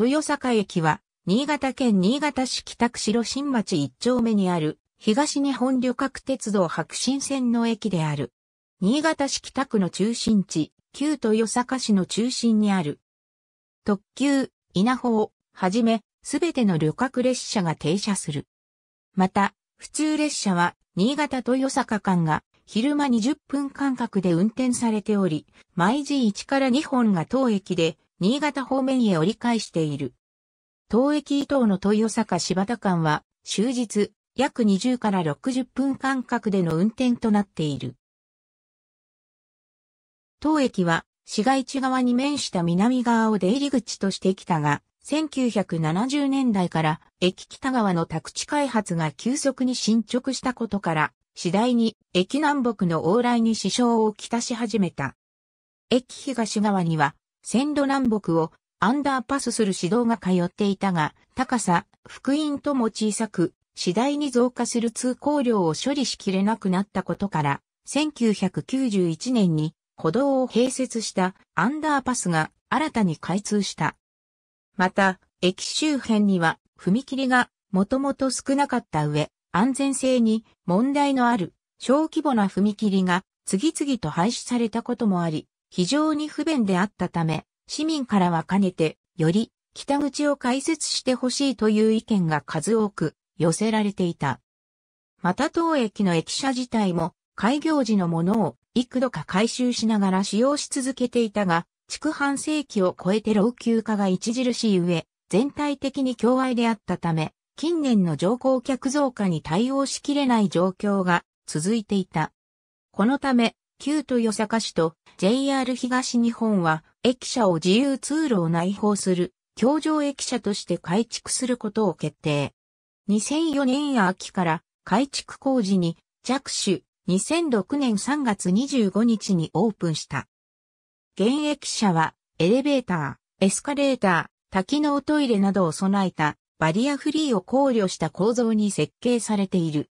豊坂駅は、新潟県新潟市北区白新町一丁目にある、東日本旅客鉄道白新線の駅である。新潟市北区の中心地、旧豊坂市の中心にある。特急、稲穂をはじめ、すべての旅客列車が停車する。また、普通列車は、新潟豊坂間が、昼間20分間隔で運転されており、毎時1から2本が当駅で、新潟方面へ折り返している。当駅伊東の豊坂柴田間は、終日、約20から60分間隔での運転となっている。当駅は、市街地側に面した南側を出入り口としてきたが、1970年代から駅北側の宅地開発が急速に進捗したことから、次第に駅南北の往来に支障をきたし始めた。駅東側には線路南北をアンダーパスする指導が通っていたが、高さ、福音とも小さく、次第に増加する通行量を処理しきれなくなったことから、1991年に歩道を併設したアンダーパスが新たに開通した。また、駅周辺には踏切がもともと少なかった上、安全性に問題のある小規模な踏切が次々と廃止されたこともあり、非常に不便であったため、市民からはかねて、より北口を開設してほしいという意見が数多く寄せられていた。また当駅の駅舎自体も開業時のものを幾度か改修しながら使用し続けていたが、築半世紀を超えて老朽化が著しい上、全体的に共愛であったため、近年の乗降客増加に対応しきれない状況が続いていた。このため、旧豊坂市と JR 東日本は駅舎を自由通路を内包する橋上駅舎として改築することを決定。2004年秋から改築工事に着手、2006年3月25日にオープンした。現役車はエレベーター、エスカレーター、多機能トイレなどを備えたバリアフリーを考慮した構造に設計されている。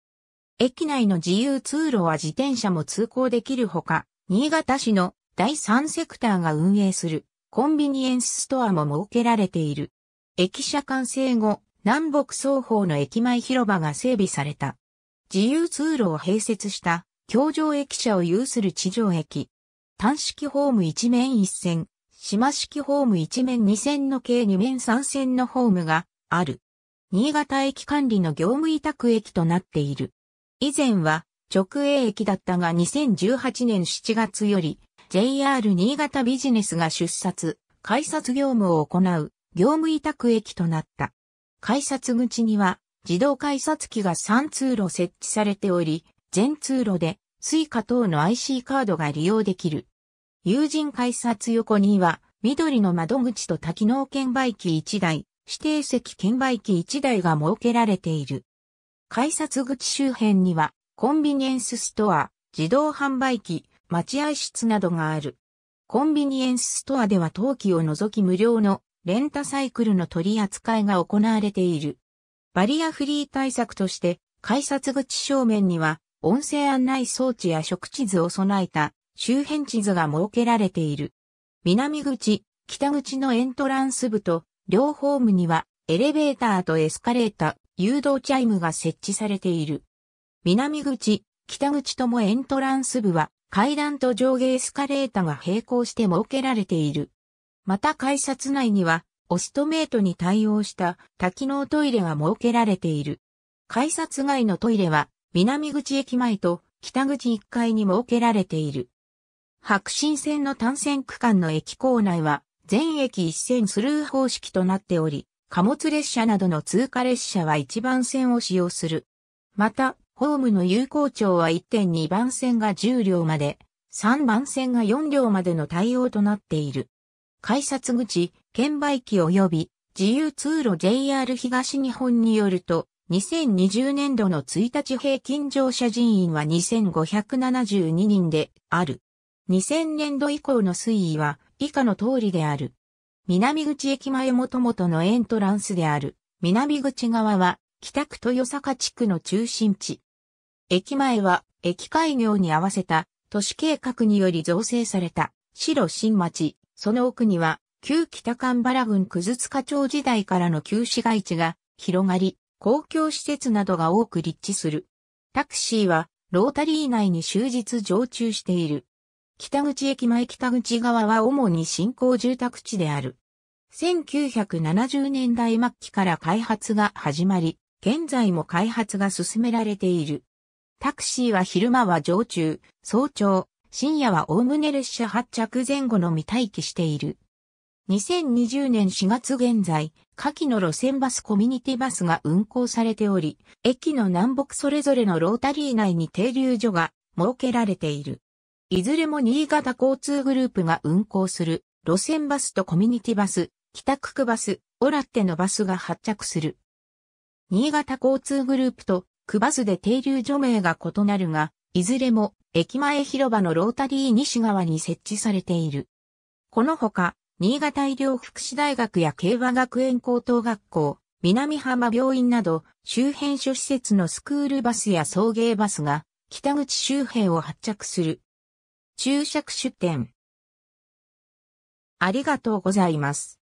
駅内の自由通路は自転車も通行できるほか、新潟市の第三セクターが運営するコンビニエンスストアも設けられている。駅舎完成後、南北双方の駅前広場が整備された。自由通路を併設した橋上駅舎を有する地上駅。単式ホーム一面一線、島式ホーム一面二線の計二面三線のホームがある。新潟駅管理の業務委託駅となっている。以前は直営駅だったが2018年7月より JR 新潟ビジネスが出札、改札業務を行う業務委託駅となった。改札口には自動改札機が3通路設置されており、全通路で Suica 等の IC カードが利用できる。有人改札横には、みどりの窓口と多機能券売機1台、指定席券売機1台が設けられている。改札口周辺には、コンビニエンスストア、自動販売機、待合室などがある。コンビニエンスストアでは冬季を除き無料のレンタサイクルの取り扱いが行われている。バリアフリー対策として、改札口正面には音声案内装置や触地図を備えた周辺地図が設けられている。南口、北口のエントランス部と両ホームにはエレベーターとエスカレーター、誘導チャイムが設置されている。南口、北口ともエントランス部は階段と上下エスカレーターが並行して設けられている。また改札内にはオストメートに対応した多機能トイレが設けられている。改札外のトイレは南口駅前と北口1階に設けられている。白新線の単線区間の駅構内は全駅一線スルー方式となっており、貨物列車などの通過列車は1番線を使用する。また、ホームの有効庁は1.2番線が10両まで、3番線が4両までの対応となっている。改札口、券売機及び自由通路 JR 東日本によると、2020年度の1日平均乗車人員は2572人である。2000年度以降の推移は以下の通りである。南口駅前もともとのエントランスである。南口側は北区豊坂地区の中心地。駅前は駅開業に合わせた都市計画により造成された白新町。その奥には旧北神原郡くず塚町時代からの旧市街地が広がり、公共施設などが多く立地する。タクシーはロータリー内に終日常駐している。北口駅前北口側は主に新興住宅地である。1970年代末期から開発が始まり、現在も開発が進められている。タクシーは昼間は常駐、早朝、深夜は概ね列車発着前後のみ待機している。2020年4月現在、下記の路線バスコミュニティバスが運行されており、駅の南北それぞれのロータリー内に停留所が設けられている。いずれも新潟交通グループが運行する路線バスとコミュニティバス、北区区バス、オラッテのバスが発着する。新潟交通グループと区バスで停留所名が異なるが、いずれも駅前広場のロータリー西側に設置されている。このほか、新潟医療福祉大学や慶和学園高等学校、南浜病院など周辺諸施設のスクールバスや送迎バスが北口周辺を発着する。注釈出典。ありがとうございます。